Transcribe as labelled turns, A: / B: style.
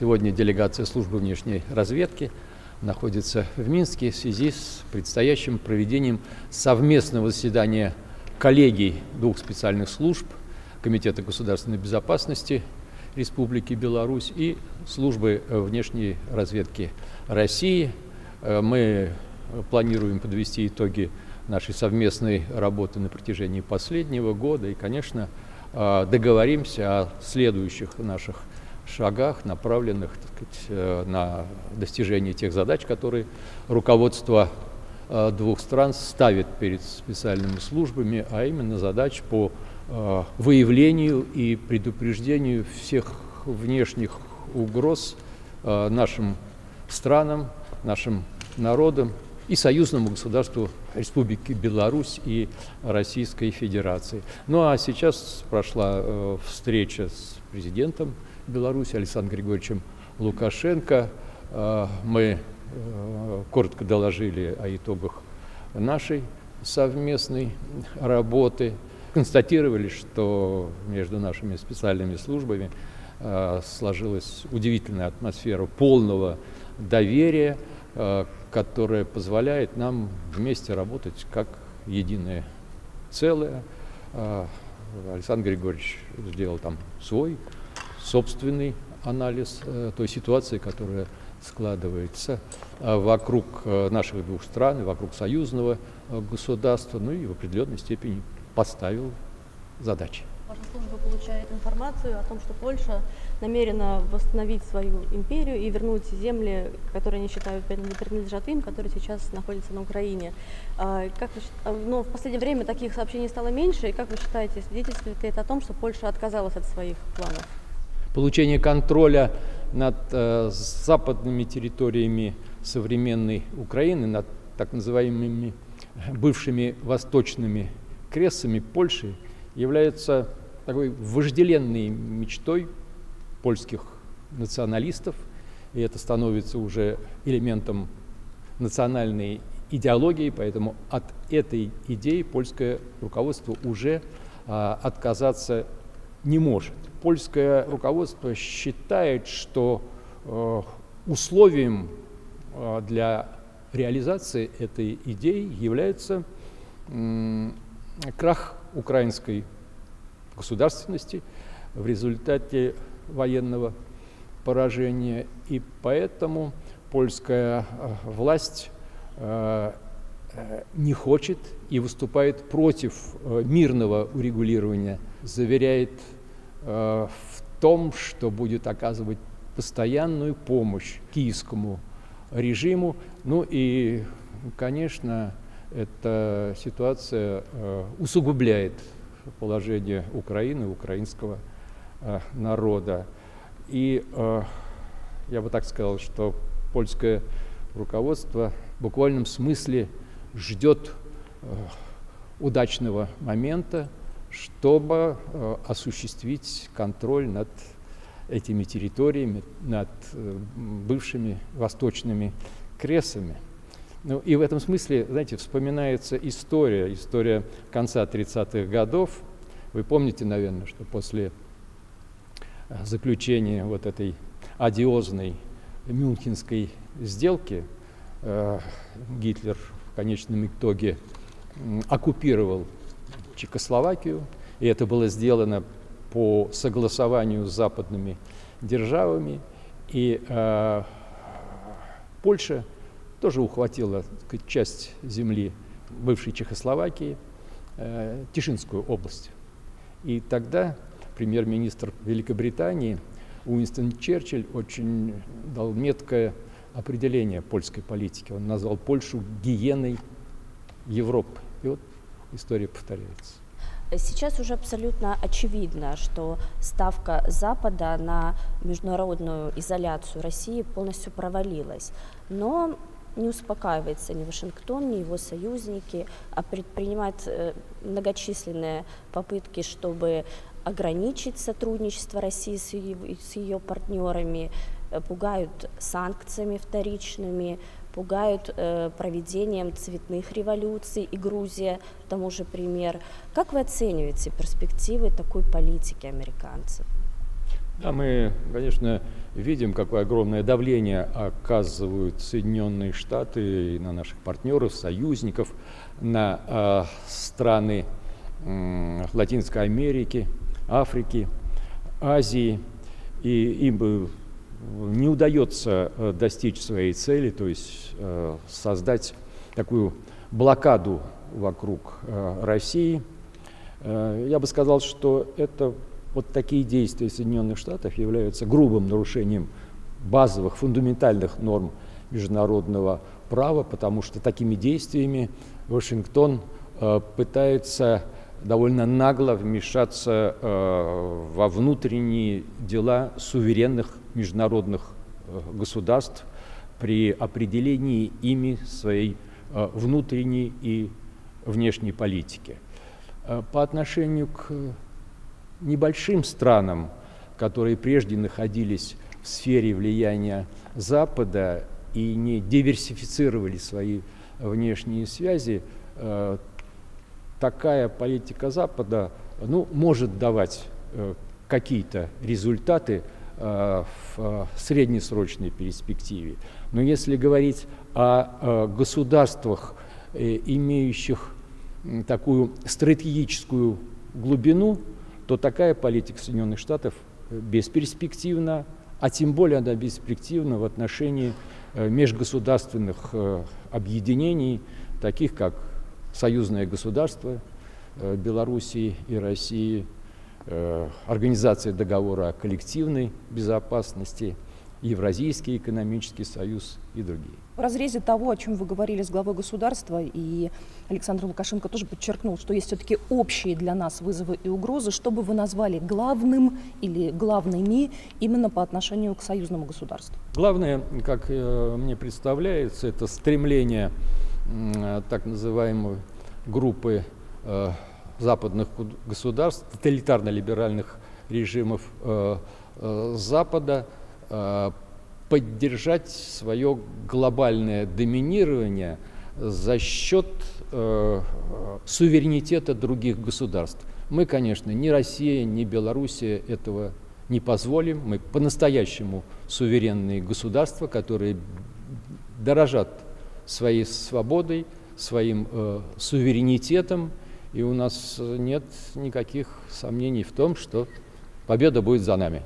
A: Сегодня делегация службы внешней разведки находится в Минске в связи с предстоящим проведением совместного заседания коллегий двух специальных служб Комитета государственной безопасности Республики Беларусь и службы внешней разведки России. Э, мы планируем подвести итоги нашей совместной работы на протяжении последнего года и, конечно, э, договоримся о следующих наших шагах, направленных сказать, э, на достижение тех задач, которые руководство э, двух стран ставит перед специальными службами, а именно задач по э, выявлению и предупреждению всех внешних угроз нашим странам, нашим народам и союзному государству Республики Беларусь и Российской Федерации. Ну а сейчас прошла встреча с президентом Беларуси Александром Григорьевичем Лукашенко. А, мы э, коротко доложили о итогах нашей совместной работы, констатировали, что между нашими специальными службами а, сложилась удивительная атмосфера полного доверия, а, которая позволяет нам вместе работать как единое целое. Александр Григорьевич сделал там свой собственный анализ э, той ситуации, которая складывается э, вокруг э, наших двух стран, вокруг союзного государства, ну и в определенной степени поставил задачи.
B: Ваша служба получает информацию о том, что Польша намерена восстановить свою империю и вернуть земли, которые они считают принадлежат им, которые сейчас находятся на Украине. А, как вы, а, но в последнее время таких сообщений стало меньше, и как вы считаете, свидетельствует ли это о том, что Польша отказалась от своих планов?
A: Получение контроля над э, западными территориями современной Украины, над так называемыми бывшими восточными крестами Польши, является такой вожделенной мечтой польских националистов, и это становится уже элементом национальной идеологии, поэтому от этой идеи польское руководство уже а, отказаться не может польское руководство считает, что э, условием э, для реализации этой идеи является крах украинской государственности в результате военного поражения. И поэтому польская э, власть не хочет и выступает против мирного урегулирования, заверяет Э, в том, что будет оказывать постоянную помощь киевскому режиму. Ну и, конечно, эта ситуация э, усугубляет положение Украины, украинского э, народа. И я бы так сказал, что польское руководство в буквальном смысле ждет удачного момента, чтобы э, осуществить контроль над этими территориями, над э, бывшими восточными кресами. Ну, и в этом смысле, знаете, вспоминается история, история конца 30-х годов. Вы помните, наверное, что после э, заключения вот этой одиозной мюнхенской сделки э, Гитлер в конечном итоге оккупировал Чехословакию, и это было сделано по согласованию с западными державами. И э, Польша тоже ухватила сказать, часть земли бывшей Чехословакии, э, Тишинскую область. И тогда премьер-министр Великобритании Уинстон Черчилль очень дал меткое определение польской политики. Он назвал Польшу гиеной Европы. И вот история повторяется.
C: Сейчас уже абсолютно очевидно, что ставка Запада на международную изоляцию России полностью провалилась. Но не успокаивается ни Вашингтон, ни его союзники, а предпринимает э, многочисленные попытки, чтобы ограничить сотрудничество России с ее, с ее партнерами, э, пугают санкциями вторичными, пугают э, проведением цветных революций, и Грузия тому же пример. Как вы оцениваете перспективы такой политики американцев?
A: Да, мы, конечно, видим, какое огромное давление оказывают Соединенные Штаты и на наших партнеров, союзников, на э, страны э, Латинской Америки, Африки, Азии. И им бы не удается э, достичь своей цели, то есть э, создать такую блокаду вокруг э, России. Я бы сказал, что это вот такие действия Соединенных Штатов являются грубым нарушением базовых, фундаментальных норм международного права, потому что такими действиями Вашингтон пытается довольно нагло вмешаться во внутренние дела суверенных международных э, государств при определении ими своей э, внутренней и внешней политики. Э, по отношению к небольшим странам, которые прежде находились в сфере влияния Запада и не диверсифицировали свои внешние связи, такая политика Запада ну, может давать какие-то результаты в э, среднесрочной перспективе. Но если говорить о э, государствах, э, имеющих такую стратегическую глубину, то такая политика Соединенных Штатов бесперспективна, а тем более она бесперспективна в отношении э, межгосударственных э, объединений, таких как союзное государство э, Белоруссии и России, э, Организация договора о коллективной безопасности, Евразийский экономический союз и другие.
D: В разрезе того, о чем вы говорили с главой государства, и Александр Лукашенко тоже подчеркнул, что есть все-таки общие для нас вызовы и угрозы, что бы вы назвали главным или главными именно по отношению к союзному государству?
A: Главное, как э, мне представляется, это стремление так называемой группы э, западных государств, тоталитарно-либеральных режимов э, э, Запада, поддержать свое глобальное доминирование за счет суверенитета других государств. Мы, конечно, ни Россия, ни Белоруссия этого не позволим. Мы по-настоящему суверенные государства, которые дорожат своей свободой, своим э, суверенитетом, и у нас нет никаких сомнений в том, что победа будет за нами.